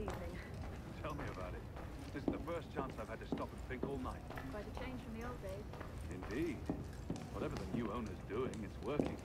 evening. Tell me about it. This is the first chance I've had to stop and think all night. Quite a change from the old days. Indeed. Whatever the new owner's doing, it's working.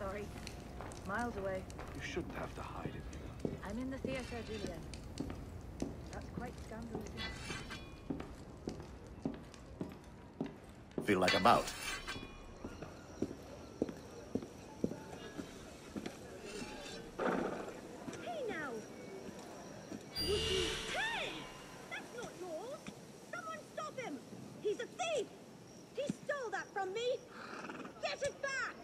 Sorry. Miles away. You shouldn't have to hide it. I'm in the theatre, Julian. That's quite scandalous. Feel like a bout. Hey now! Wookie! Hey! That's not yours! Someone stop him! He's a thief! He stole that from me! Get it back!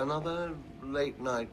Another late night?